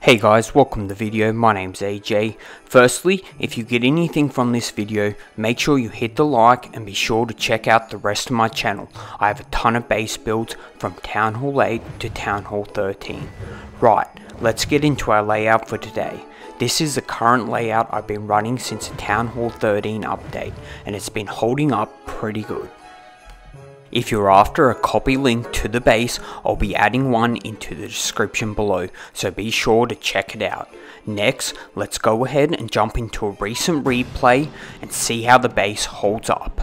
Hey guys, welcome to the video, my name's AJ. Firstly, if you get anything from this video, make sure you hit the like and be sure to check out the rest of my channel. I have a ton of base builds from Town Hall 8 to Town Hall 13. Right, let's get into our layout for today. This is the current layout I've been running since the Town Hall 13 update, and it's been holding up pretty good. If you're after a copy link to the base, I'll be adding one into the description below, so be sure to check it out. Next, let's go ahead and jump into a recent replay and see how the base holds up.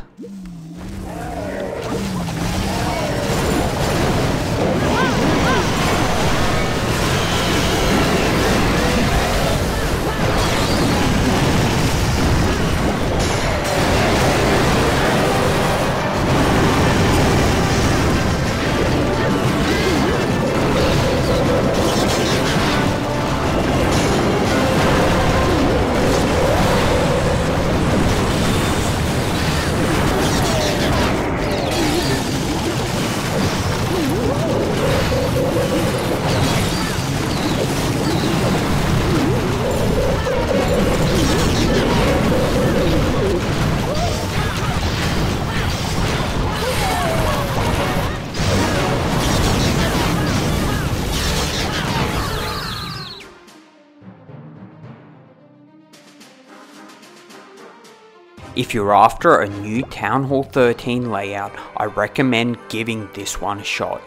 If you're after a new Town Hall 13 layout, I recommend giving this one a shot.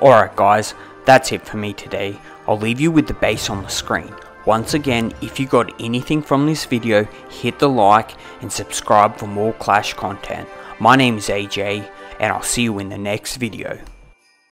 Alright guys, that's it for me today. I'll leave you with the base on the screen. Once again, if you got anything from this video, hit the like and subscribe for more Clash content. My name is AJ, and I'll see you in the next video.